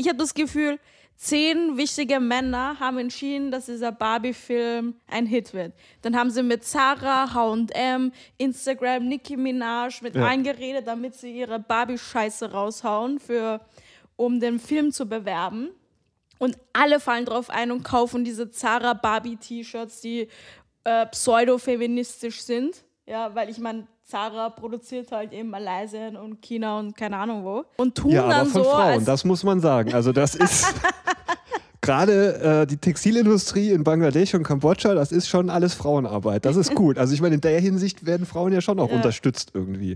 Ich habe das Gefühl, zehn wichtige Männer haben entschieden, dass dieser Barbie-Film ein Hit wird. Dann haben sie mit Zara, H&M, Instagram, Nicki Minaj mit Ja. eingeredet, damit sie ihre Barbie-Scheiße raushauen, für, um den Film zu bewerben. Und alle fallen drauf ein und kaufen diese Zara Barbie-T-Shirts, die äh, pseudo-feministisch sind. Ja, weil ich meine, Zara produziert halt in Malaysia und China und keine Ahnung wo. Und tun Ja, aber dann von so, Frauen, das muss man sagen. Also das ist gerade äh, die Textilindustrie in Bangladesch und Kambodscha, das ist schon alles Frauenarbeit. Das ist gut. Also ich meine, in der Hinsicht werden Frauen ja schon auch Ja. unterstützt irgendwie.